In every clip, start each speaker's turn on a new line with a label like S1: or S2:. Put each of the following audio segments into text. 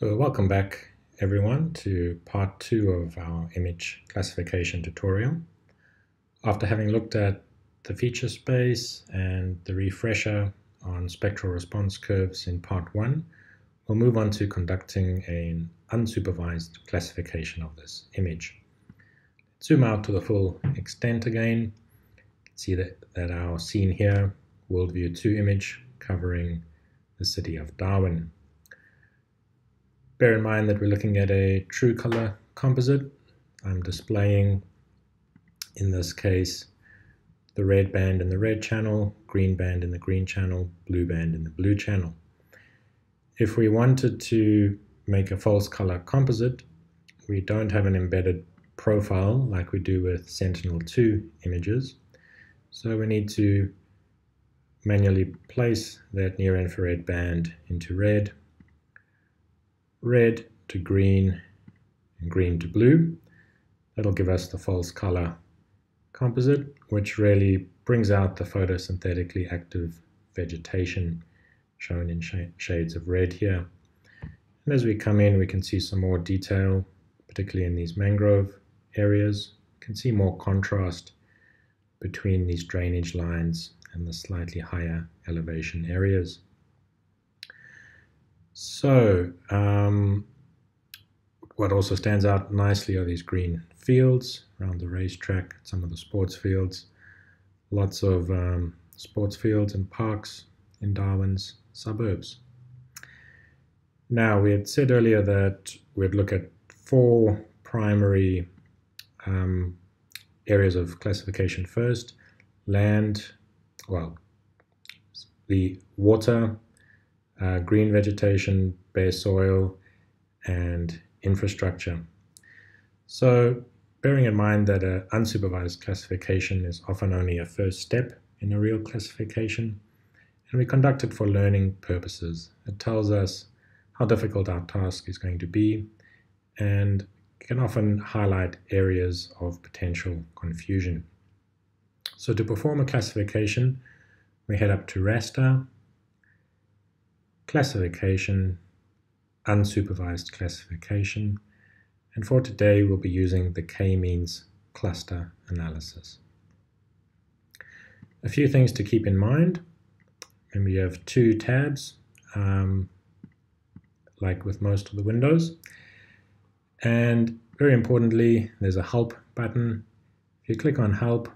S1: So welcome back everyone to part two of our image classification tutorial. After having looked at the feature space and the refresher on spectral response curves in part one, we'll move on to conducting an unsupervised classification of this image. Zoom out to the full extent again. See that, that our scene here, Worldview 2 image covering the city of Darwin. Bear in mind that we're looking at a true color composite. I'm displaying, in this case, the red band in the red channel, green band in the green channel, blue band in the blue channel. If we wanted to make a false color composite, we don't have an embedded profile like we do with Sentinel-2 images. So we need to manually place that near infrared band into red red to green and green to blue. That'll give us the false color composite, which really brings out the photosynthetically active vegetation shown in sh shades of red here. And as we come in, we can see some more detail, particularly in these mangrove areas. You can see more contrast between these drainage lines and the slightly higher elevation areas. So, um, what also stands out nicely are these green fields around the racetrack, some of the sports fields, lots of um, sports fields and parks in Darwin's suburbs. Now, we had said earlier that we'd look at four primary um, areas of classification first land, well, the water, uh, green vegetation, bare soil, and infrastructure. So bearing in mind that an unsupervised classification is often only a first step in a real classification, and we conduct it for learning purposes. It tells us how difficult our task is going to be and can often highlight areas of potential confusion. So to perform a classification, we head up to raster classification, unsupervised classification, and for today we'll be using the k-means cluster analysis. A few things to keep in mind, and we have two tabs, um, like with most of the windows, and very importantly, there's a help button. If you click on help,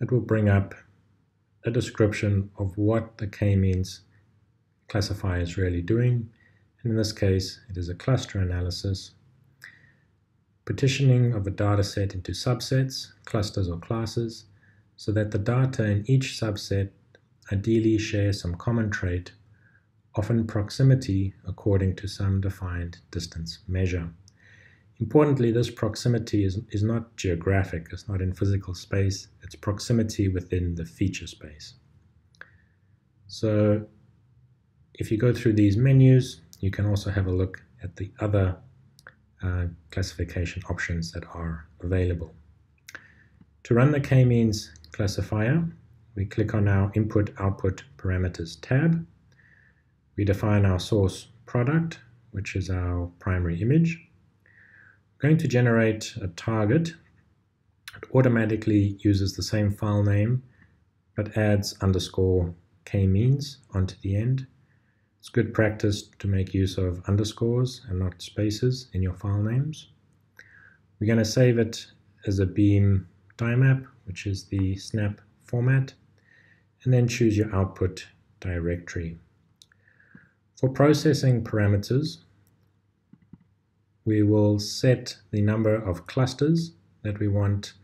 S1: it will bring up a description of what the k-means classifier is really doing. And in this case, it is a cluster analysis, partitioning of a data set into subsets, clusters or classes, so that the data in each subset ideally share some common trait, often proximity according to some defined distance measure. Importantly, this proximity is, is not geographic, it's not in physical space, it's proximity within the feature space. So if you go through these menus, you can also have a look at the other uh, classification options that are available. To run the k-means classifier, we click on our Input-Output Parameters tab. We define our source product, which is our primary image. We're going to generate a target. It automatically uses the same file name, but adds underscore k-means onto the end. It's good practice to make use of underscores and not spaces in your file names. We're going to save it as a beam dymap, which is the snap format, and then choose your output directory. For processing parameters, we will set the number of clusters that we want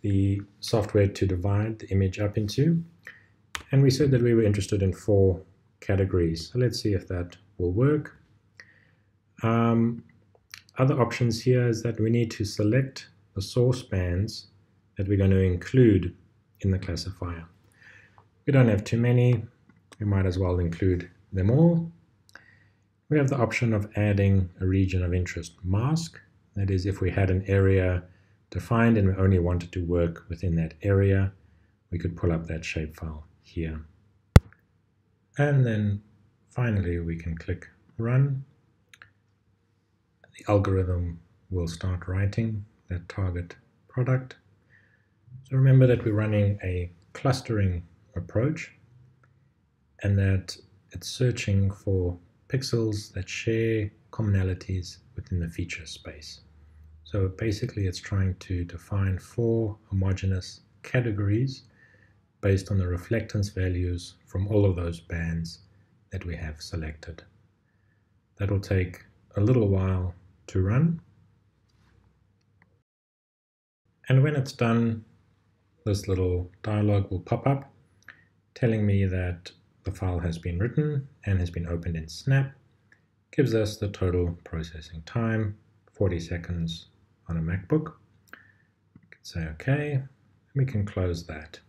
S1: the software to divide the image up into. And we said that we were interested in four categories. So let's see if that will work. Um, other options here is that we need to select the source bands that we're going to include in the classifier. We don't have too many, we might as well include them all. We have the option of adding a region of interest mask. That is, if we had an area defined and we only wanted to work within that area, we could pull up that shapefile here. And then finally we can click run, the algorithm will start writing that target product. So remember that we're running a clustering approach and that it's searching for pixels that share commonalities within the feature space. So basically it's trying to define four homogeneous categories based on the reflectance values from all of those bands that we have selected. That will take a little while to run. And when it's done, this little dialog will pop up telling me that the file has been written and has been opened in Snap. Gives us the total processing time, 40 seconds on a MacBook. Can say OK, and we can close that.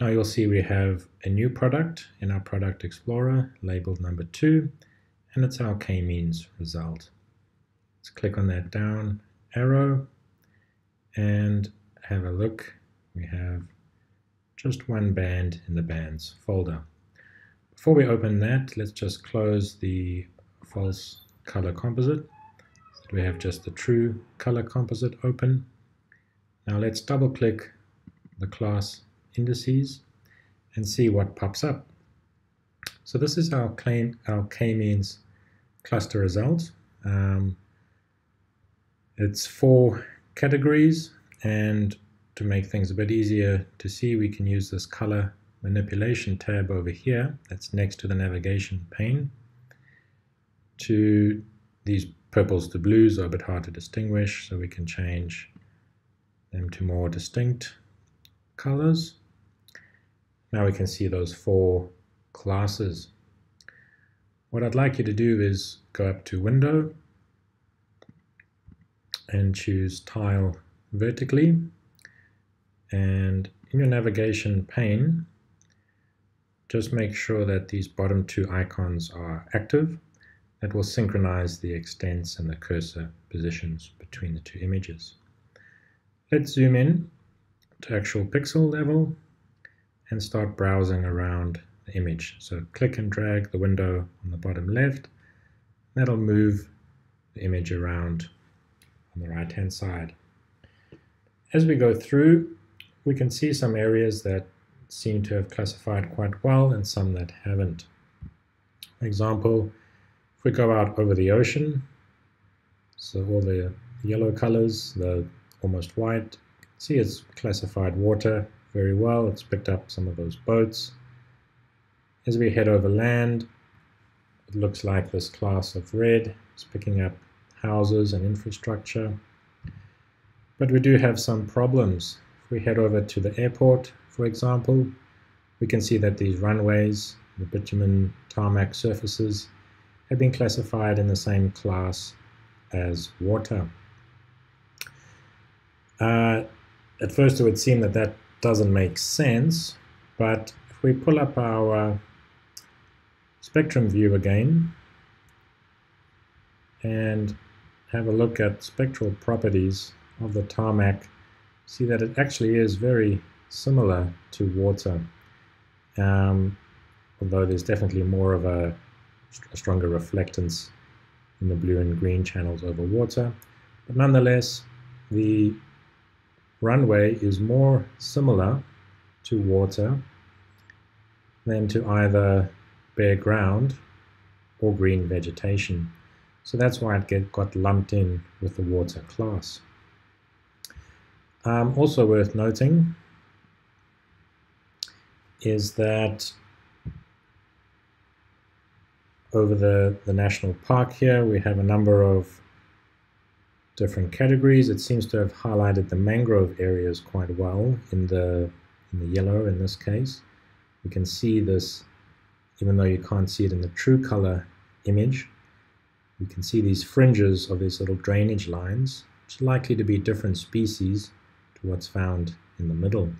S1: Now you'll see we have a new product in our Product Explorer labeled number 2, and it's our k-means result. Let's click on that down arrow and have a look. We have just one band in the bands folder. Before we open that, let's just close the false color composite. So we have just the true color composite open. Now let's double click the class indices and see what pops up. So this is our, claim, our k-means cluster result. Um, it's four categories and to make things a bit easier to see we can use this color manipulation tab over here that's next to the navigation pane to these purples to blues are a bit hard to distinguish so we can change them to more distinct colors now we can see those four classes. What I'd like you to do is go up to Window and choose Tile vertically. And in your navigation pane, just make sure that these bottom two icons are active. That will synchronize the extents and the cursor positions between the two images. Let's zoom in to actual pixel level and start browsing around the image. So click and drag the window on the bottom left. That'll move the image around on the right hand side. As we go through, we can see some areas that seem to have classified quite well and some that haven't. For example, if we go out over the ocean, so all the yellow colors, the almost white, see it's classified water very well. It's picked up some of those boats. As we head over land, it looks like this class of red is picking up houses and infrastructure. But we do have some problems. If we head over to the airport, for example, we can see that these runways, the bitumen tarmac surfaces, have been classified in the same class as water. Uh, at first it would seem that that doesn't make sense, but if we pull up our spectrum view again and have a look at spectral properties of the tarmac, see that it actually is very similar to water, um, although there's definitely more of a, a stronger reflectance in the blue and green channels over water. But nonetheless, the runway is more similar to water than to either bare ground or green vegetation. So that's why it get, got lumped in with the water class. Um, also worth noting is that over the, the national park here we have a number of different categories. It seems to have highlighted the mangrove areas quite well in the, in the yellow in this case. You can see this, even though you can't see it in the true color image, you can see these fringes of these little drainage lines, which are likely to be different species to what's found in the middle.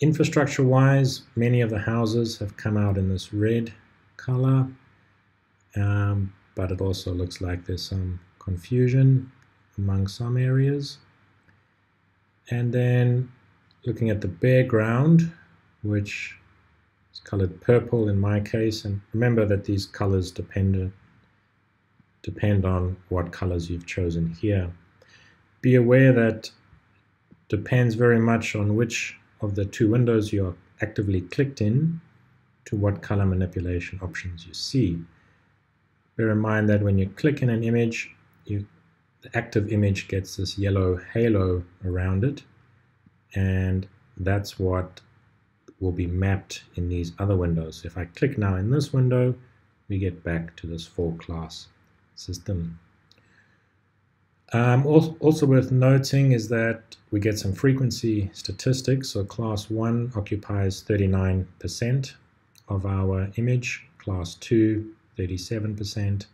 S1: Infrastructure-wise, many of the houses have come out in this red color, um, but it also looks like there's some confusion among some areas. And then looking at the bare ground, which is colored purple in my case, and remember that these colors depend, depend on what colors you've chosen here. Be aware that depends very much on which of the two windows you're actively clicked in to what color manipulation options you see. Bear in mind that when you click in an image, you, the active image gets this yellow halo around it, and that's what will be mapped in these other windows. If I click now in this window, we get back to this four class system. Um, also, also, worth noting is that we get some frequency statistics. So class 1 occupies 39% of our image, class 2 37%,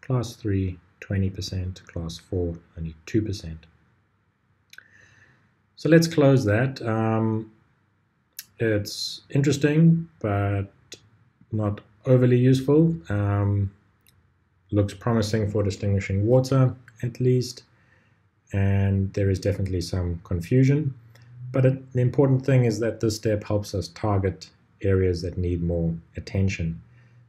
S1: class 3 20%, class 4 only 2%. So let's close that. Um, it's interesting, but not overly useful. Um, looks promising for distinguishing water, at least, and there is definitely some confusion. But it, the important thing is that this step helps us target areas that need more attention.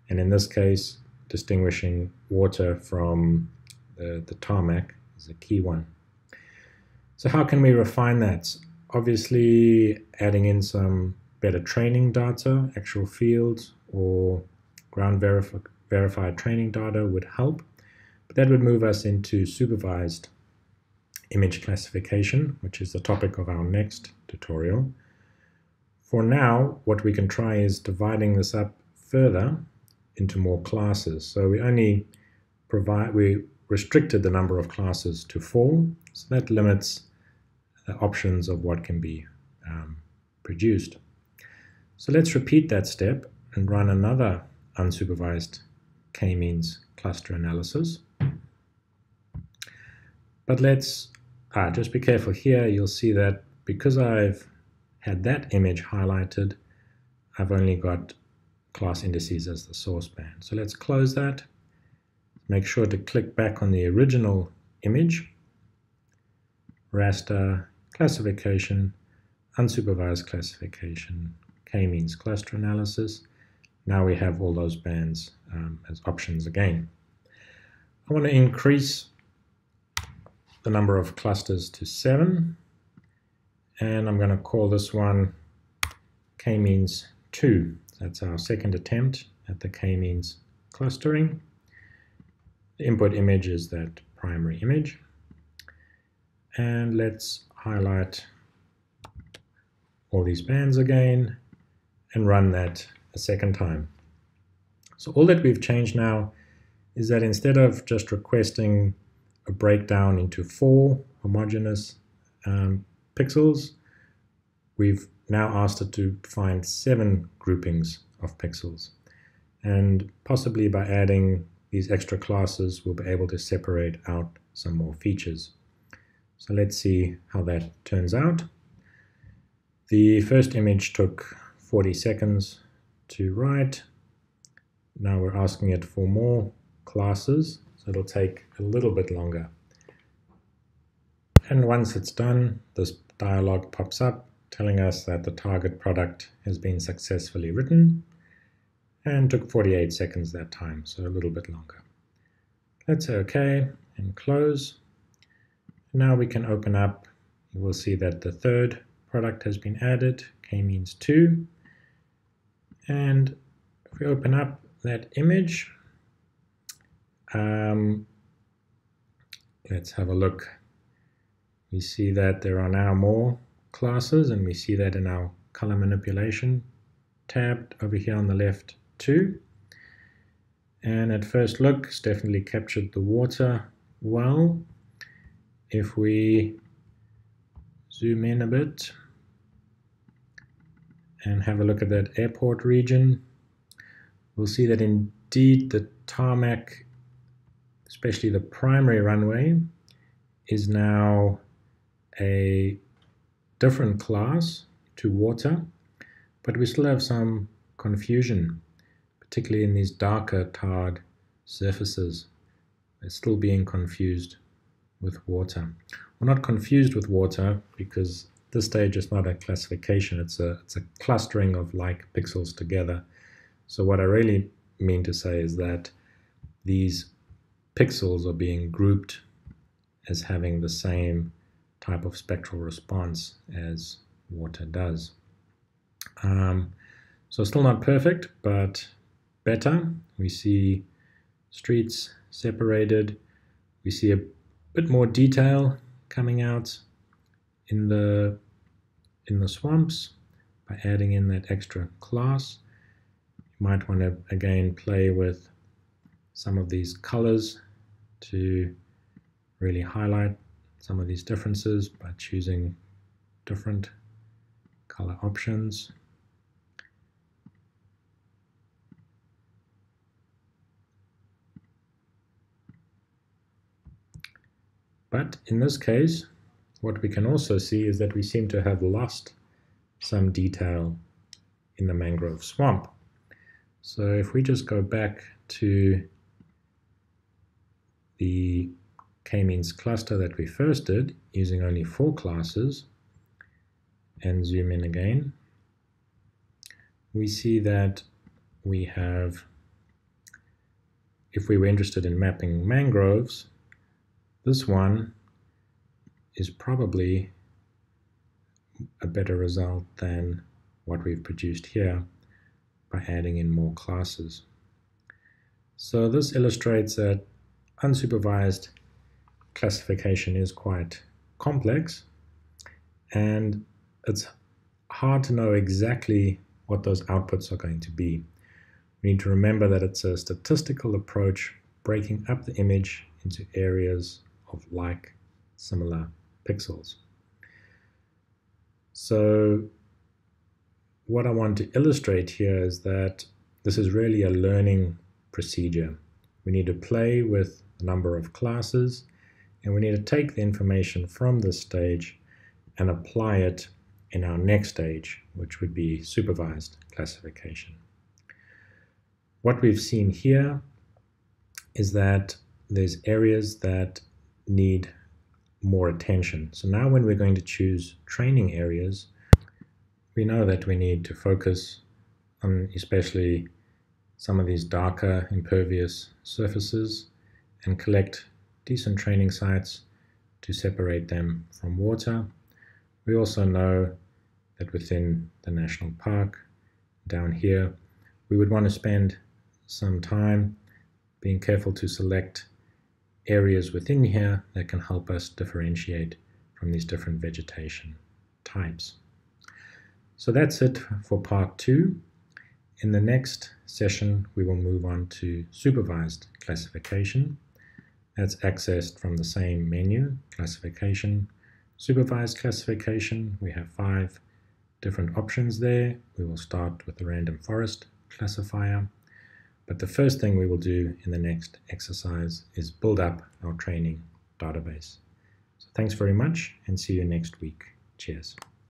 S1: And in this case, distinguishing water from the, the tarmac is a key one. So how can we refine that? Obviously, adding in some better training data, actual fields, or ground verif verified training data would help. But that would move us into supervised image classification, which is the topic of our next tutorial. For now, what we can try is dividing this up further into more classes. So we only provide, we restricted the number of classes to four, so that limits the options of what can be um, produced. So let's repeat that step and run another unsupervised k-means cluster analysis. But let's ah, just be careful here. You'll see that because I've had that image highlighted, I've only got class indices as the source band. So let's close that. Make sure to click back on the original image, raster, classification, unsupervised classification, k-means cluster analysis. Now we have all those bands um, as options again. I want to increase the number of clusters to seven and I'm going to call this one k-means 2. That's our second attempt at the k-means clustering. The input image is that primary image. And let's highlight all these bands again and run that a second time. So all that we've changed now is that instead of just requesting a breakdown into four homogeneous um, pixels, we've now asked it to find seven groupings of pixels. And possibly by adding these extra classes, we'll be able to separate out some more features. So let's see how that turns out. The first image took 40 seconds to write. Now we're asking it for more classes, so it'll take a little bit longer. And once it's done, this dialog pops up telling us that the target product has been successfully written and took 48 seconds that time, so a little bit longer. Let's say OK and close. Now we can open up, you will see that the third product has been added, k means 2. And if we open up that image, um, let's have a look. We see that there are now more classes, and we see that in our color manipulation tab over here on the left too. And at first look, it's definitely captured the water well. If we zoom in a bit and have a look at that airport region, we'll see that indeed the tarmac, especially the primary runway, is now a different class to water, but we still have some confusion, particularly in these darker tarred surfaces. It's still being confused with water. We're not confused with water because this stage is not a classification, it's a, it's a clustering of like pixels together. So what I really mean to say is that these pixels are being grouped as having the same type of spectral response as water does. Um, so still not perfect, but better. We see streets separated. We see a bit more detail coming out in the in the swamps by adding in that extra class. You might want to again play with some of these colors to really highlight some of these differences by choosing different color options. But in this case, what we can also see is that we seem to have lost some detail in the mangrove swamp. So if we just go back to the k-means cluster that we first did using only four classes and zoom in again, we see that we have, if we were interested in mapping mangroves, this one is probably a better result than what we've produced here by adding in more classes. So this illustrates that unsupervised classification is quite complex and it's hard to know exactly what those outputs are going to be. We need to remember that it's a statistical approach breaking up the image into areas of like similar pixels. So what I want to illustrate here is that this is really a learning procedure. We need to play with a number of classes and we need to take the information from this stage and apply it in our next stage, which would be supervised classification. What we've seen here is that there's areas that need more attention. So now when we're going to choose training areas, we know that we need to focus on especially some of these darker impervious surfaces and collect decent training sites to separate them from water. We also know that within the national park down here, we would want to spend some time being careful to select areas within here that can help us differentiate from these different vegetation types. So that's it for part two. In the next session, we will move on to supervised classification. That's accessed from the same menu, classification, supervised classification. We have five different options there. We will start with the random forest classifier. But the first thing we will do in the next exercise is build up our training database. So thanks very much and see you next week. Cheers.